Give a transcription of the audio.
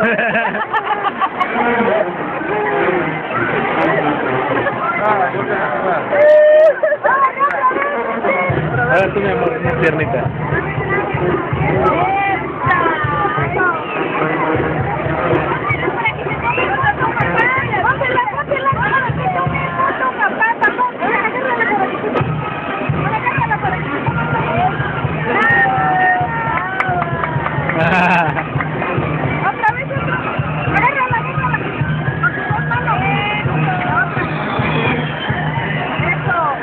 Ahora tú, me amor, una piernita.